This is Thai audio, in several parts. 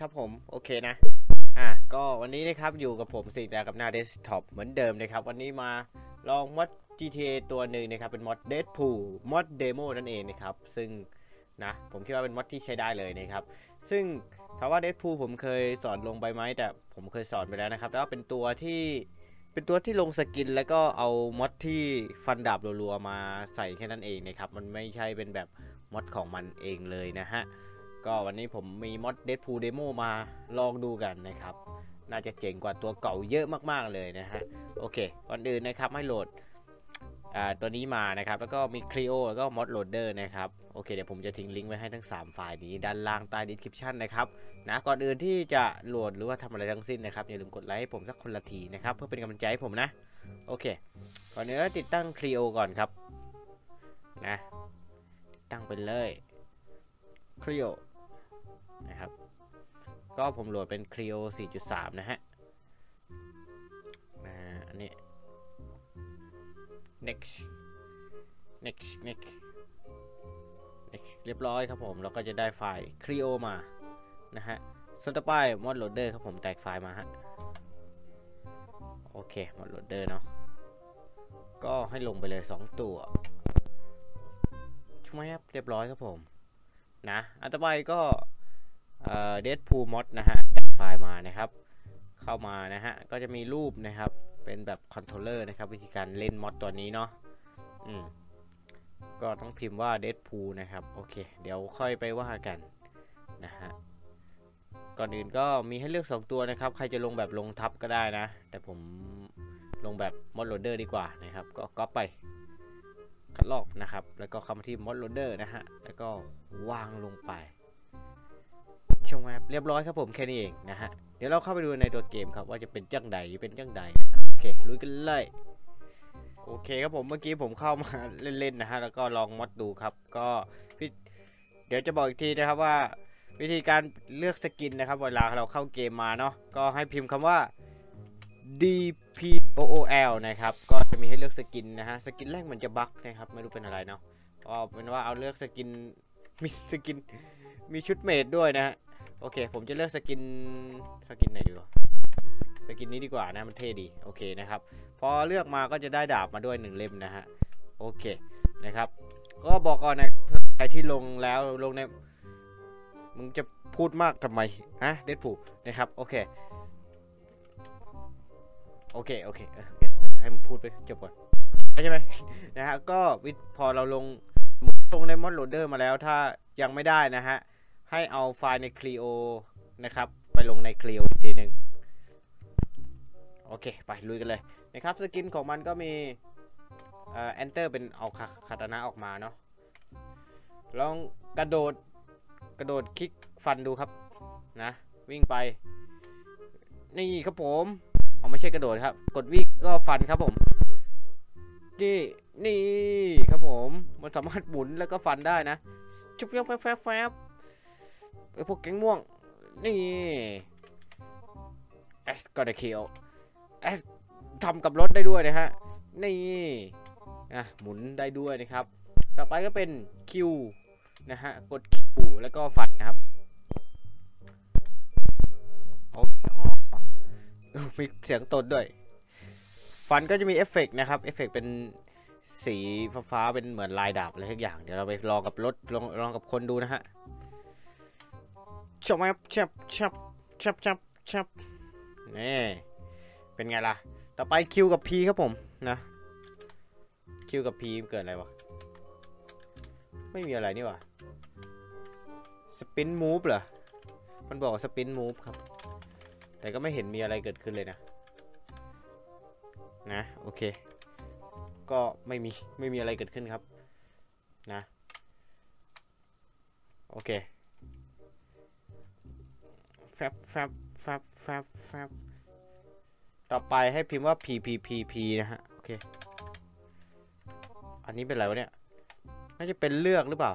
ครับผม โอเคนะ อะ ก็วันนี้นะครับอยู่กับผมสิดากับหน้าเดสก์ท็อปเหมือนเดิมนะครับ วันนี้มาลอง mod GTA ตัวหนึ่งนะครับ เป็นมอด Deadpool มอดเดโมนั่นเองนะครับ ซึ่งนะผมคิดว่าเป็น mod ที่ใช้ได้เลยนะครับ ซึ่งถามว่า Deadpool ผมเคยสอนลงไปไหมแต่ผมเคยสอนไปแล้วนะครับแล้วเป็นตัวที่เป็นตัวที่ลง skin แล้วก็เอา mod ที่ฟันดาบรัวๆมาใส่แค่นั้นเองนะครับ มันไม่ใช่เป็นแบบมอดของมันเองเลยนะฮะ ก็วันนี้ผมมีมอด Deadpool Demo มาลองดูกันนะครับ น่าจะเจ๋งกว่าตัวเก่าเยอะมากๆเลยนะฮะ โอเคก่อนอื่นนะครับให้โหลดอ่าตัวนี้มานะครับ แล้วก็มี Clio แล้วก็ Mod Loader นะครับ โอเค เดี๋ยวผมจะทิ้งลิงก์ไว้ให้ทั้ง 3 ไฟล์นี้ด้านล่างใต้ description นะครับ นะ ก่อนอื่นที่จะโหลดหรือว่าทำอะไรทั้งสิ้นนะครับ อย่าลืมกดไลค์ให้ผมสักคนละทีนะครับ เพื่อเป็นกำลังใจให้ผมนะ โอเค ก่อนอื่นก็ติดตั้ง Clio ก่อนครับ นะ ตั้งไปเลย Clio นะครับ ก็ผมโหลดเป็น Clio 4.3 นะฮะอ่าอันนี้ next next next next เรียบร้อยครับผม เราก็จะได้ไฟล์ Clio มานะฮะ ส่วนต่อไป mod loader ครับผมแตกไฟล์มาฮะ โอเค mod loader เนาะก็ให้ลงไปเลย 2 ตัวชวบครับเรียบร้อยครับผม นะ อันต่อไปก็ เอ่อ Deadpool mod นะฮะแตกไฟล์มานะครับ เข้ามานะฮะ ก็จะมีรูปนะครับ เป็นแบบ controller นะครับ วิธีการเล่น mod ตัวนี้เนาะอืมก็ต้องพิมพ์ว่า Deadpool นะครับ โอเค เดี๋ยวค่อยไปว่ากันนะฮะก่อนอื่นก็มีให้เลือก 2 ตัวนะครับ ใครจะลงแบบลงทับก็ได้นะ แต่ผมลงแบบ mod loader ดีกว่านะครับ ก็ก๊อปไปคัดลอกนะครับ แล้วก็เข้ามาที่ mod loader นะฮะ แล้วก็วางลงไป ชวบแฟบเรียบร้อยครับผมแค่นี้เองนะฮะเดี๋ยวเราเข้าไปดูในตัวเกมครับว่าจะเป็นจังใดเป็นจังใดนะครับโอเคลุยกันเลยโอเคครับผมเมื่อกี้ผมเข้ามาเล่นๆนะฮะแล้วก็ลอง mod ดูครับ ก็พี่เดี๋ยวจะบอกอีกทีนะครับว่า วิธีการเลือก skin นะครับ เวลาเราเข้าเกมมาเนาะก็ให้พิมพ์คำว่า DPOOL นะครับก็จะมีให้เลือก skin นะฮะ skin แรกมันจะ bug นะครับไม่รู้เป็นอะไรเนาะก็เป็นว่าเอาเลือก skin มี skin มีชุดเมดด้วยนะฮะ โอเค ผมจะเลือก skin skin ไหนดีวะ skin นี้ดีกว่านะมันเท่ดีโอเคนะครับพอเลือกมาก็จะได้ดาบมาด้วยหนึ่งเล่มนะฮะโอเคนะครับ ก็บอกก่อนนะใครที่ลงแล้วลงในมึงจะพูดมากทำไมฮะเดดพูนะครับโอเคโอเคโอเคให้มันพูดไปจบก่อนใช่ไหมนะฮะก็วิพอเราลงลงในมอดโหลดเดอร์มาแล้วถ้ายังไม่ได้นะฮะ ให้เอาไฟล์ใน Clio นะครับ ไปลงใน Clio อีกทีหนึ่งโอเค ไปลุยกันเลยนะครับสกินของมันก็มีเอ่อ enter เป็นเอาคาตานะออกมาเนาะลองกระโดดกระโดดคลิกฟันดูครับนะวิ่งไป นี่ครับผมเอาไม่ใช่กระโดดครับ กดวิ่งก็ฟันครับผม นี่นี่ครับผม มันสามารถหมุนแล้วก็ฟันได้นะ ชุบยับแฟบแฟบ ไอพวกแก๊งม่วง นี่ S ก็ได้ Q S ทำกับรถได้ด้วยนะฮะ นี่นะหมุนได้ด้วยนะครับ ต่อไปก็เป็น Q นะฮะ กด Q แล้วก็ฟันนะครับโอเคอ๋อเออมีเสียงตดด้วย ฟันก็จะมีเอฟเฟกต์นะครับ เอฟเฟกต์เป็นสีฟ้าๆเป็นเหมือนลายดาบอะไรทุกอย่าง เดี๋ยวเราไปลองกับรถลองลองกับคนดูนะฮะ ชับชับชับชับชับชับนี่เป็นไงล่ะ ต่อไปคิวกับ P ครับผมนะคิวกับ P เกิดอะไรวะ ไม่มีอะไรนี่ว่าสปินมูฟเหรอ มันบอกสปินมูฟครับ แต่ก็ไม่เห็นมีอะไรเกิดขึ้นเลยนะ นะ โอเค ก็ไม่มี ไม่มีอะไรเกิดขึ้นครับ นะ โอเค ฟบแฟบแฟบแฟบแฟบต่อไปให้พิมพ์ว่า p p p p นะฮะ โอเค อันนี้เป็นอะไรวะเนี่ย น่าจะเป็นเลือกหรือเปล่า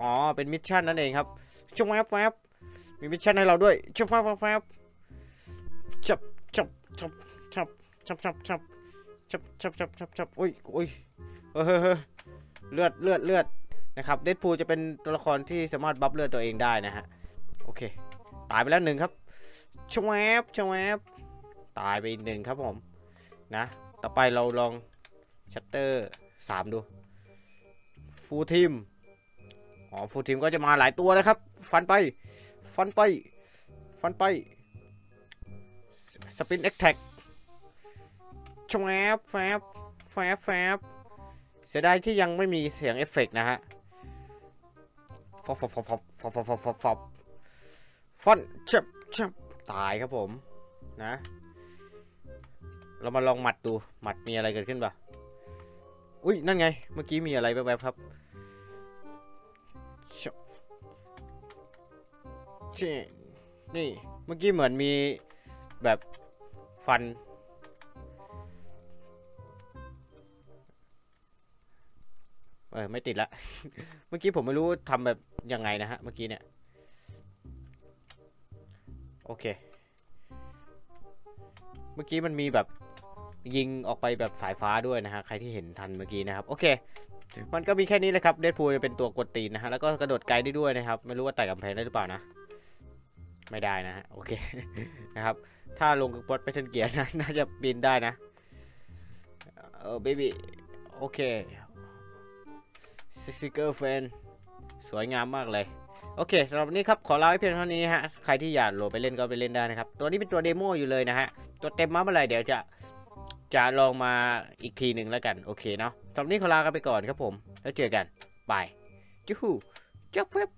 อ๋อ เป็น mission นั่นเองครับชมแวบแวบมี mission ให้เราด้วยชมแวบแวบแวบจับจับจับจับจับจับจับจับจับจับจับจับอุ้ยอุ้ยเฮ้ยเฮ้ยเลือดเลือดเลือดนะครับ Deadpool จะเป็นตัวละครที่สามารถ buff เลือดตัวเองได้นะฮะ เค ตายไปแล้วหนึ่งครับชวบชวบตายไปอีกหนึ่งครับผม นะ ต่อไปเราลองชัตเตอร์สามดู full team อ๋อ full team ก็จะมาหลายตัวนะครับ ฟันไป ฟันไป ฟันไป spin attack ชวบแฟบแฟบแฟบเสียดายที่ยังไม่มีเสียงเอฟเฟกต์นะฮะฟอบฟอบฟอบฟอบฟอบฟอบฟอบ ฟอบฟอบฟอนเจ็บเจ็บตายครับผมนะ เรามาลองหมัดดูหมัดมีอะไรเกิดขึ้นปะอุ้ยนั่นไง เมื่อกี้มีอะไรแวบๆครับชบเช่นี่เมื่อกี้เหมือนมีแบบฟัน เออไม่ติดละ เมื่อกี้ผมไม่รู้ทำแบบยังไงนะฮะ เมื่อกี้เนี่ย โอเค เมื่อกี้มันมีแบบยิงออกไปแบบสายฟ้าด้วยนะฮะ ใครที่เห็นทันเมื่อกี้นะครับ โอเค มันก็มีแค่นี้แหละครับ เดดพูลเป็นตัวกดตีนนะฮะ แล้วก็กระโดดไกลได้ด้วยนะครับ ไม่รู้ว่าไต่กำแพงได้หรือเปล่านะ ไม่ได้นะฮะ โอเค นะครับ ถ้าลงกับบอสไปเทนเกียร์นะ น่าจะบินได้นะ เออเบบี้ โอเคซิซิเกอร์เฟน สวยงามมากเลย โอเคสำหรับวันนี้ครับ ขอลาไว้เพียงเท่านี้ฮะ ใครที่อยากโหลดไปเล่นก็ไปเล่นได้นะครับ ตัวนี้เป็นตัวเดโมอยู่เลยนะฮะ ตัวเต็มมาเมื่อไหร่เดี๋ยวจะจะลองมาอีกทีหนึ่งแล้วกัน โอเคเนาะสำหรับนี้ขอลากันไปก่อนครับผม แล้วเจอกันบายจูฮูจับเว็บ